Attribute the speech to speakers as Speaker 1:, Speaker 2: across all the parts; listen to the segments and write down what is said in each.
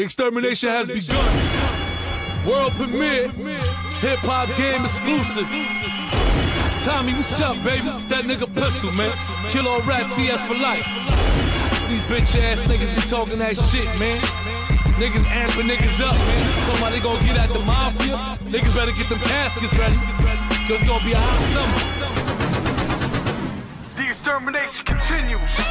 Speaker 1: The extermination has begun. World premiere, hip hop game exclusive. Tommy, what's up, baby? It's that nigga pistol, man. Kill all rap TS for life. These bitch ass niggas be talking that shit, man. Niggas amping niggas up, man. They gonna get at the mafia. Niggas better get them caskets ready. Cause it's gonna be a hot summer.
Speaker 2: The extermination continues.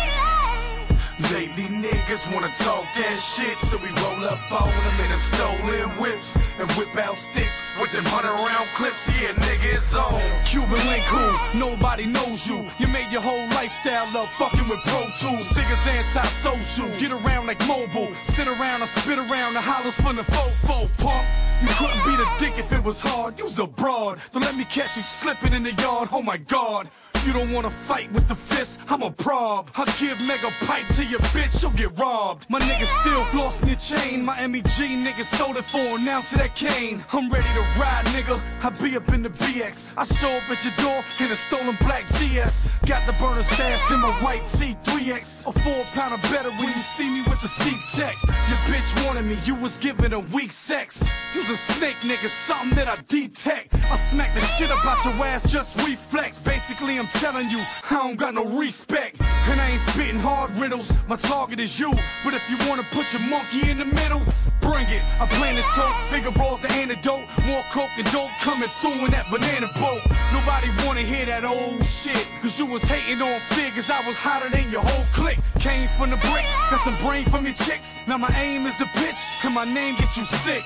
Speaker 3: Lately niggas wanna talk that shit, so we roll up on them in them stolen whips and whip out sticks with them hundred round clips. Yeah, nigga, it's on.
Speaker 2: Cuban link who nobody knows you. You made your whole lifestyle of fucking with Pro Tools. Niggas anti-social. Get around like mobile. Sit around and spit around the hollers from the fofo pump. You couldn't beat a dick if it was hard. You's a broad. Don't let me catch you slipping in the yard. Oh my god. You don't wanna fight with the fist, I'm a prob. I give mega pipe to your bitch, you'll get robbed. My niggas still flossing your chain. My MEG niggas sold it for an ounce of that cane. I'm ready to ride, nigga. I be up in the BX. I show up at your door in a stolen black GS. Got the burner stashed in my white T3X. A four pounder better when you see me with the steep tech. Your bitch wanted me, you was giving a weak sex. You's a snake, nigga, something that I detect. I smack the shit about your ass, just reflex. Basically, I'm telling you, I don't got no respect. And I ain't spitting hard riddles, my target is you. But if you wanna put your monkey in the middle, bring it. I plan to tote, figure off the antidote. More coke and dope coming through in that banana boat. Nobody wanna hear that old shit. Cause you was hating on figures, I was hotter than your whole clique. Came from the bricks, got some brain from your chicks. Now my aim is the pitch, and my name get you sick.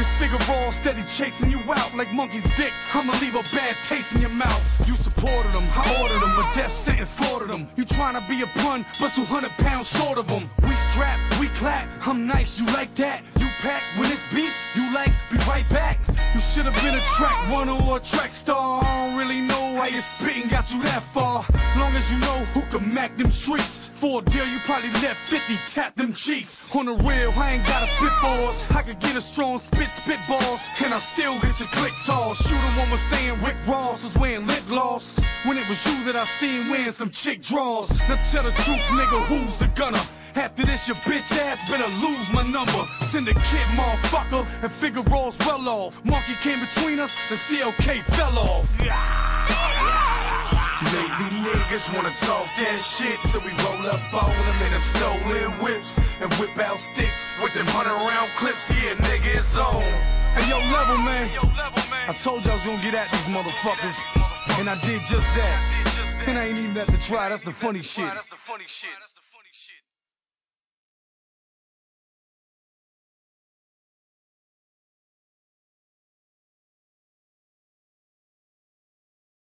Speaker 2: Cause Figgaraw steady chasing you out like monkey's dick. I'ma leave a bad taste in your mouth. You supported them, I ordered them, a death sentence slaughtered them. You tryna be a pun, but 200 pounds short of them. We strap, we clap, I'm nice, you like that. You pack when it's beef, you like, be right back. You should've been a track runner or a track star. I don't really know why your spitting got you that far. Long as you know who can mac them streets. For a deal, you probably let 50 tap them cheeks. On the real, I ain't gotta spit fours. I could get a strong spit, spit balls. and I still get your click toss. Shooter one was saying Rick Ross was wearing lip gloss. When it was you that I seen wearing some chick draws. Now tell the truth, nigga, who's the gunner? After this, your bitch ass better lose my number. Send a kid, motherfucker, and Figgaraw's well off. Monkey came between us, the CLK fell off.
Speaker 3: Lately niggas wanna talk that shit, so we roll up on them in them stolen whips and whip out sticks with them hundred round clips. Yeah, nigga, it's on.
Speaker 2: Hey, yo, level man. I told you I was gonna get at these motherfuckers, and I did just that. And I ain't even have to try.
Speaker 4: That's the funny shit.